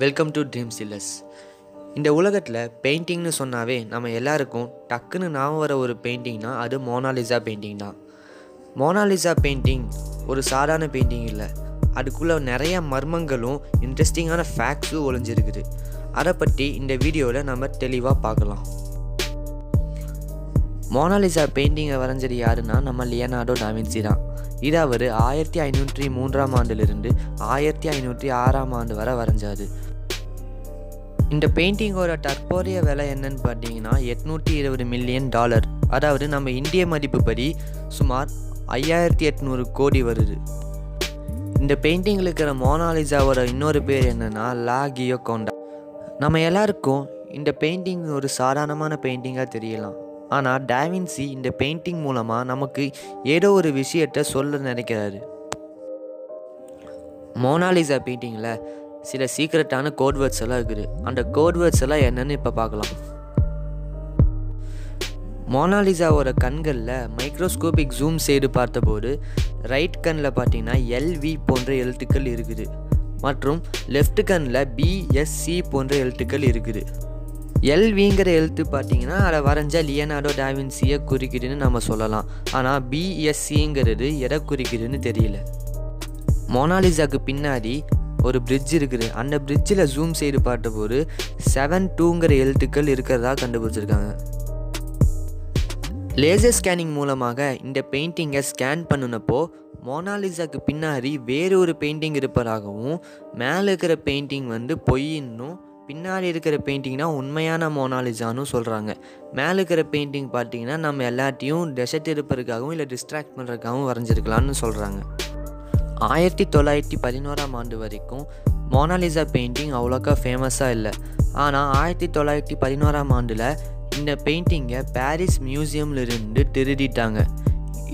Welcome to dream chillers இந்த உலகத்தில் பெயிண்டிங்னு சொன்னாவே நம்ம எல்லாருக்கும் டக்குன்னு நாம் வர ஒரு பெயிண்டிங்னா அது மோனாலிசா பெயிண்டிங் தான். மோனாலிசா பெயிண்டிங் ஒரு சாதாரண பெயிண்டிங் இல்லை. அதுக்குள்ளே நிறைய மர்மங்களும் இன்ட்ரெஸ்டிங்கான ஃபேக்ட்ஸும் ஒளிஞ்சிருக்குது. அதை பற்றி இந்த வீடியோவில் நம்ம தெளிவாக பார்க்கலாம். மோனாலிசா பெயிண்டிங்கை வரைஞ்சது யாருன்னா நம்ம லியனார்டோ டாவின்சி தான். இது அவர் ஆயிரத்தி ஐநூற்றி மூன்றாம் ஆண்டிலிருந்து ஆயிரத்தி ஐநூற்றி ஆறாம் ஆண்டு வரை வரைஞ்சாது இந்த பெயிண்டிங்கோட தற்போதைய விலை என்னன்னு பார்த்தீங்கன்னா எட்நூற்றி இருபது மில்லியன் டாலர் அதாவது நம்ம இந்திய மதிப்புப்படி சுமார் ஐயாயிரத்தி எட்நூறு கோடி வருது. இந்த பெயிண்டிங்கில் இருக்கிற மோனாலிசாவோட இன்னொரு பேர் என்னென்னா லா கியோகோண்டா. நம்ம எல்லாருக்கும் இந்த பெயிண்டிங் ஒரு சாதாரணமான பெயிண்டிங்காக தெரியலாம். ஆனால் டாவின்சி இந்த பெயிண்டிங் மூலமாக நமக்கு ஏதோ ஒரு விஷயத்தை சொல்ல நினைக்கிறாரு. மோனாலிசா பெயிண்டிங்கில் சில சீக்ரெட்டான கோட் வேர்ட்ஸ் எல்லாம் இருக்குது. அந்த கோட் வேர்ட்ஸ் எல்லாம் என்னன்னு இப்போ பார்க்கலாம். மோனாலிசாவோட கண்களில் மைக்ரோஸ்கோபிக் ஜூம் செய்து பார்த்தபோது ரைட் கண்ணில் பார்த்தீங்கன்னா எல்வி போன்ற எழுத்துக்கள் இருக்குது. மற்றும் லெஃப்ட் கண்ணில் பிஎஸ்சி போன்ற எழுத்துக்கள் இருக்குது. எல்விங்கிற எழுத்து பார்த்தீங்கன்னா அதை வரைஞ்சால் லியனார்டோ டாவின்சியை குறிக்குதுன்னு நம்ம சொல்லலாம். ஆனால் பிஎஸ்சிங்கிறது எதை குறிக்குதுன்னு தெரியல. மோனாலிசாக்கு பின்னாடி ஒரு பிரிட்ஜ் இருக்குது. அந்த பிரிட்ஜில் ஜூம் செய்து பார்த்தபோது செவன் டூங்கிற எழுத்துக்கள் இருக்கிறதா கண்டுபிடிச்சிருக்காங்க. லேசர் ஸ்கேனிங் மூலமாக இந்த பெயிண்டிங்கை ஸ்கேன் பண்ணினப்போ மோனாலிசாக்கு பின்னாடி வேறு ஒரு பெயிண்டிங் இருப்பதாகவும் மேலே இருக்கிற பெயிண்டிங் வந்து பொய்ன்னும் பின்னாடி இருக்கிற பெயிண்டிங்னா உண்மையான மோனாலிசான்னு சொல்கிறாங்க மேலே இருக்கிற பெயிண்டிங் பார்த்தீங்கன்னா நம்ம எல்லாத்தையும் டெசர்ட் இருப்பதற்காகவும் இல்லை டிஸ்ட்ராக்ட் பண்ணுறதுக்காகவும் வரைஞ்சிருக்கலாம்னு சொல்கிறாங்க ஆயிரத்தி தொள்ளாயிரத்தி பதினோராம் ஆண்டு வரைக்கும் மோனாலிசா பெயிண்டிங் அவ்வளோக்கா ஃபேமஸாக இல்லை. ஆனால் ஆயிரத்தி தொள்ளாயிரத்தி பதினோராம் ஆண்டில் இந்த பெயிண்டிங்கை பாரிஸ் மியூசியம்லேருந்து திருடிட்டாங்க.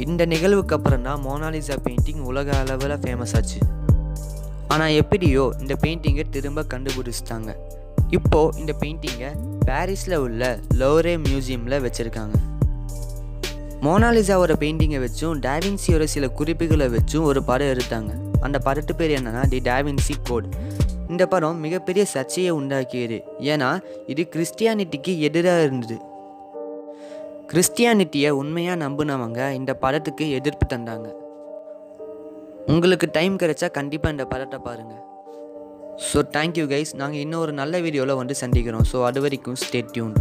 இந்த நிகழ்வுக்கு அப்புறம் தான் மோனாலிசா பெயிண்டிங் உலக அளவில் ஃபேமஸ் ஆச்சு. ஆனால் எப்படியோ இந்த பெயிண்டிங்கை திரும்ப கண்டுபிடிச்சிட்டாங்க. இப்போது இந்த பெயிண்டிங்கை பாரிஸில் உள்ள லோரே மியூசியமில் வச்சுருக்காங்க. மோனாலிசாவோட பெயிண்டிங்கை வச்சும் டாவின்சியோட சில குறிப்புகளை வச்சும் ஒரு படம் எடுத்தாங்க. அந்த படத்து பேர் என்னன்னா தி டேவின்சி கோட் இந்த படம் மிகப்பெரிய சர்ச்சையை உண்டாக்கியது. ஏன்னா இது கிறிஸ்டியானிட்டிக்கு எதிராக இருந்தது. கிறிஸ்டியானிட்டியை உண்மையாக நம்பினவங்க இந்த படத்துக்கு எதிர்ப்பு தந்தாங்க. உங்களுக்கு டைம் கிடைச்சா கண்டிப்பாக இந்த படத்தை பாருங்கள் ஸோ தேங்க்யூ கைஸ் நாங்கள் இன்னும் ஒரு நல்ல வீடியோவில் வந்து சந்திக்கிறோம். ஸோ அது வரைக்கும் ஸ்டே டியூன்